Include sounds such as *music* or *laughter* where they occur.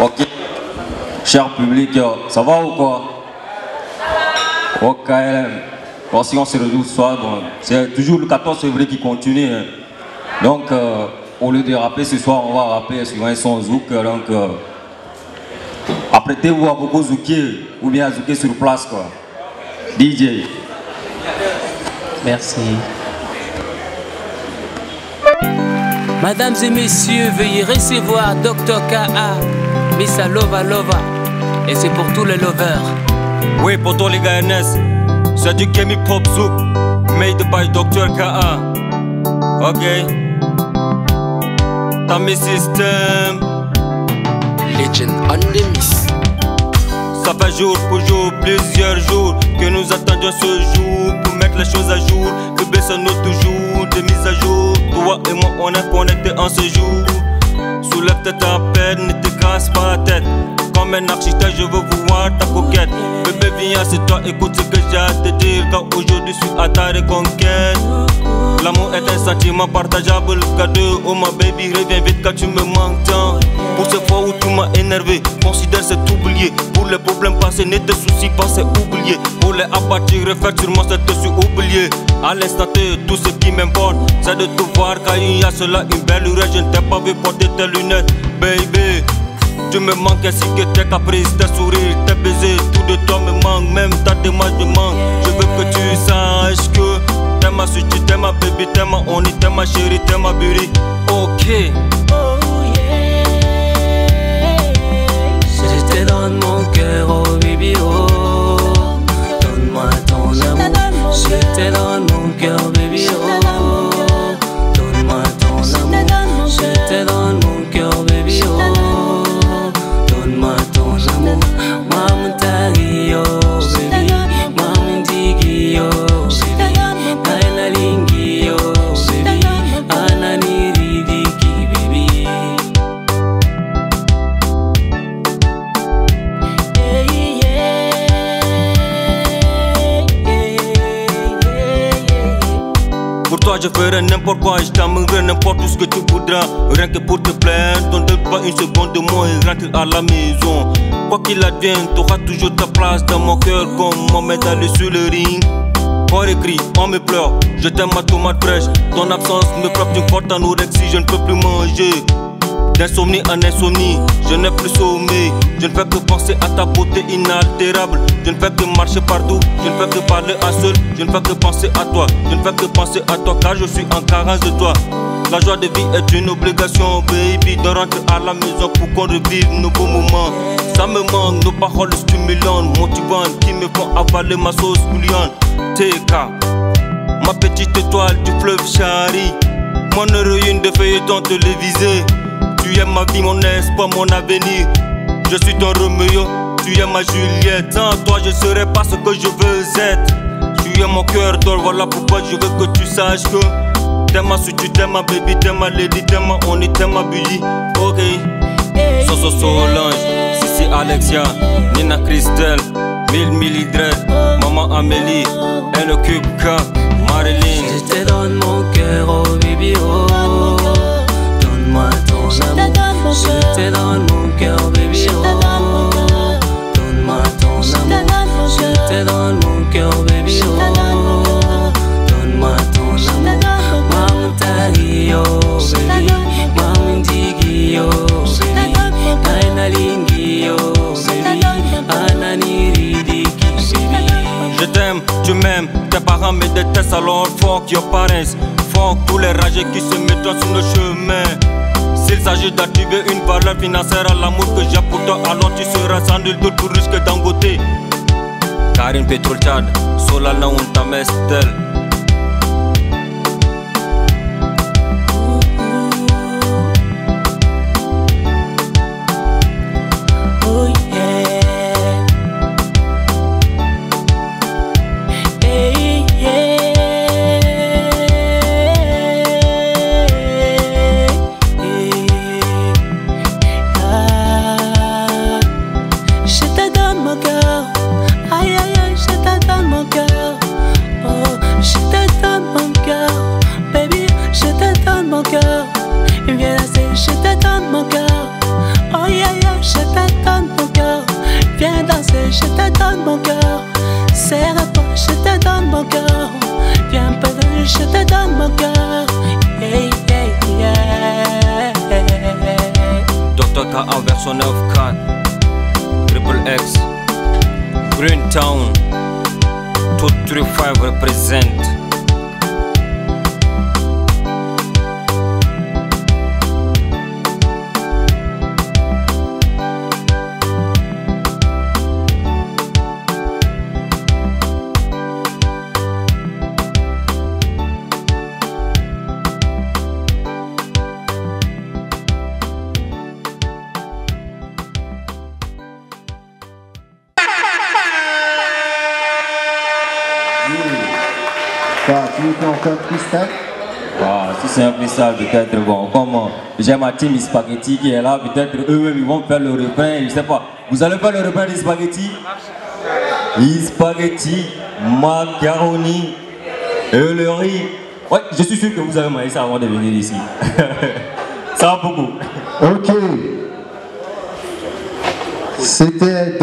Ok. Cher public, euh, ça va ou quoi? Ok. Bon, si on se retrouve ce soir, bon, c'est toujours le 14 février qui continue. hein. Donc, euh, au lieu de rapper ce soir, on va rapper sur un son zouk. Donc, euh, apprêtez-vous à beaucoup zouker ou bien à zouker sur place, quoi. DJ. Merci. Mesdames et messieurs, veuillez recevoir Dr. K.A. Missa Lova Lova. Et c'est pour tous les lovers. Oui, pour tous les gars NS, c'est du Kemi Pop Zouk, made by Dr. K.A. Ok. Tammy System. Ça fait jour pour jour, plusieurs jours que nous attendions ce jour pour mettre les choses à jour. Que baissons nous toujours des mises à jour. Toi et moi, on est connectés en ce jour. Soulève ta peine, ne te casse pas la tête. Comme un architecte, je veux voir ta coquette. Bébé, viens, c'est toi, écoute ce que j'ai à te dire. Car aujourd'hui, je suis à ta reconquête. L'amour est un sentiment partageable. Cadeau, oh ma baby, reviens vite car tu me manques tant. Pour ces fois où tu m'as énervé, considère c'est oublié. Pour les problèmes passés, ne te soucie pas, c'est oublié. Pour les abattus, refaire sur moi, c'est te oublié. À l'instant T, tout ce qui m'importe, c'est de te voir car il y a cela une belle oreille. Je ne t'ai pas vu porter tes lunettes, baby. Tu me manques ainsi que tes caprices, tes sourires, tes baisers, tout de toi me manque, même ta démarche me manque. Je veux que tu saches que t'es ma sweetie, t'es ma baby, t'es ma honey, t'es ma chérie, t'es ma beauty. Ok. Je ferai n'importe quoi, je t'amènerai n'importe où ce que tu voudras Rien que pour te plaire, donne pas une seconde de moi et rentre à la maison Quoi qu'il advienne, t'auras toujours ta place dans mon cœur Comme Mohamed Ali sur le ring Corps écrit, on me pleure, je t'aime ma tomate fraîche Ton absence me frappe d'une forte anorexie, je ne peux plus manger D'insomnie en insomnie, je n'ai plus sommeil. Je ne fais que penser à ta beauté inaltérable. Je ne fais que marcher partout, je ne fais que parler à seul. Je ne fais que penser à toi, je ne fais que penser à toi Car je suis en carence de toi. La joie de vie est une obligation baby. De rentrer à la maison pour qu'on revive nos beaux moments. Ça me manque, nos paroles stimulantes Motivantes qui me font avaler ma sauce bouillante. TK Ma petite étoile du fleuve Chari Mon héroïne de feuilleton télévisé Tu es ma vie, mon espoir, mon avenir. Je suis ton Roméo, tu es ma Juliette. Sans toi je serai pas ce que je veux être. Tu es mon cœur d'or, voilà pourquoi je veux que tu saches que T'es ma sweetie, t'es ma baby, t'es ma lady, t'es ma honey, t'es ma beauty Ok. Soso Solange, Sissi Alexia, Nina Christelle, Mille Millidred, Maman Amélie, NQK, Marilyn. Je te donne mon cœur, oh baby, oh. Donne-moi ton amour. Je te donne mon cœur, baby, oh. Donne-moi ton amour. Je te donne mon cœur, baby, oh. Donne-moi ton amour. Maman tari, oh, baby. Maman digi, oh, baby. Naina lingi, oh, baby. Anani ridiki, baby. Je t'aime, tu m'aimes, tes parents me détestent alors fuck your parents Fuck tous les ragés qui se mettent sur le chemin S'il s'agit d'attribuer une valeur financière à l'amour que j'ai pour toi Alors tu seras sans nul doute plus riche que Dangote. Karine Petrol Chad, Solana Untamestel te donne mon cœur. Viens pas je te donne mon cœur. Hey, hey, yeah. Dr. K en version 9-4 Triple X Green Town 235 represent Ah, si c'est un freestyle, peut-être bon. Comme euh, j'ai ma team Spaghetti qui est là, peut-être eux-mêmes ils vont faire le refrain, je sais pas. Vous allez faire le refrain des Spaghetti? Spaghetti, macaroni et le riz. Ouais, je suis sûr que vous avez mangé ça avant de venir ici. *laughs* ça va beaucoup. Ok. C'était